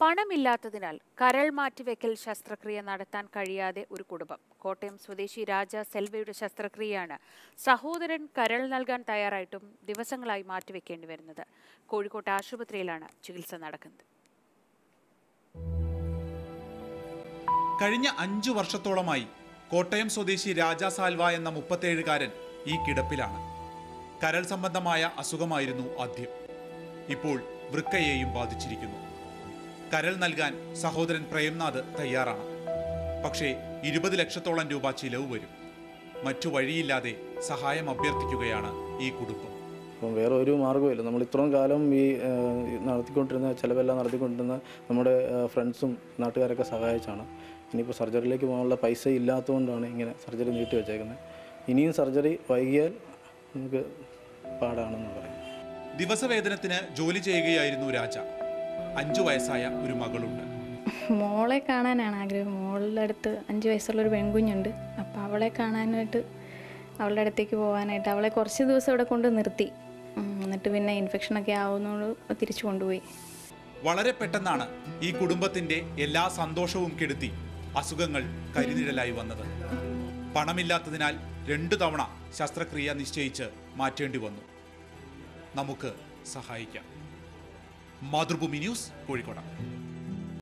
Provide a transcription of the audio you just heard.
പണമില്ലാത്തതിനാൽ കരൾ മാറ്റിവെക്കൽ ശസ്ത്രക്രിയ നടത്താൻ കഴിയാതെ ഒരു കുടുംബം. കോട്ടയം സ്വദേശി രാജ സെൽവയുടെ ശസ്ത്രക്രിയയാണ് സഹോദരൻ കരൾ നൽകാൻ തയ്യാറായിട്ടും ദിവസങ്ങളായി മാറ്റിവെക്കേണ്ടി വരുന്നത്. കോഴിക്കോട്ടെ ആശുപത്രിയിലാണ് ചികിത്സ നടക്കുന്നത്. കഴിഞ്ഞ അഞ്ചു വർഷത്തോളമായി കോട്ടയം സ്വദേശി രാജ സാൽവ എന്ന മുപ്പത്തേഴുകാരൻ ഈ കിടപ്പിലാണ്. കരൾ സംബന്ധമായ അസുഖമായിരുന്നു ആദ്യം. ഇപ്പോൾ വൃക്കയെയും ബാധിച്ചിരിക്കുന്നു. കരൾ നൽകാൻ സഹോദരൻ പ്രേംനാഥ് തയ്യാറാണ്. പക്ഷേ ഇരുപത് ലക്ഷത്തോളം രൂപ ചിലവ് വരും. മറ്റു വഴിയില്ലാതെ സഹായം അഭ്യർത്ഥിക്കുകയാണ് ഈ കുടുംബം. അപ്പം വേറെ ഒരു മാർഗമില്ല നമ്മൾ ഇത്രയും കാലം ഈ നടത്തിക്കൊണ്ടിരുന്ന ചിലവെല്ലാം നടത്തിക്കൊണ്ടിരുന്ന നമ്മുടെ ഫ്രണ്ട്സും നാട്ടുകാരൊക്കെ സഹായിച്ചാണ്. ഇനിയിപ്പോൾ സർജറിയിലേക്ക് പോകാനുള്ള പൈസ ഇല്ലാത്തതുകൊണ്ടാണ് ഇങ്ങനെ സർജറി നീട്ടി വെച്ചേക്കുന്നത്. ഇനിയും സർജറി വൈകിയാൽ നമുക്ക് പാടാണെന്ന് പറയാം. ദിവസവേതനത്തിന് ജോലി ചെയ്യുകയായിരുന്നു രാജ. അഞ്ചു വയസ്സായ ഒരു മകളുണ്ട്. മോളെ കാണാനാണ് ആഗ്രഹം. മോളുടെ അടുത്ത് അഞ്ച് വയസ്സുള്ളൊരു പെൺകുഞ്ഞുണ്ട്. അപ്പോൾ അവളെ കാണാനായിട്ട് അവളുടെ അടുത്തേക്ക് പോകാനായിട്ട് അവളെ കുറച്ച് ദിവസം ഇവിടെ കൊണ്ട് നിർത്തി. എന്നിട്ട് പിന്നെ ഇൻഫെക്ഷനൊക്കെ ആവുന്നതുകൊണ്ട് തിരിച്ചു കൊണ്ടുപോയി. വളരെ പെട്ടെന്നാണ് ഈ കുടുംബത്തിന്റെ എല്ലാ സന്തോഷവും കെടുത്തി അസുഖങ്ങൾ കരിനിഴലായി വന്നത്. പണമില്ലാത്തതിനാൽ രണ്ടു തവണ ശസ്ത്രക്രിയ നിശ്ചയിച്ച് മാറ്റേണ്ടി വന്നു. നമുക്ക് സഹായിക്കാം. മാതൃഭൂമി ന്യൂസ് കോഴിക്കോട്.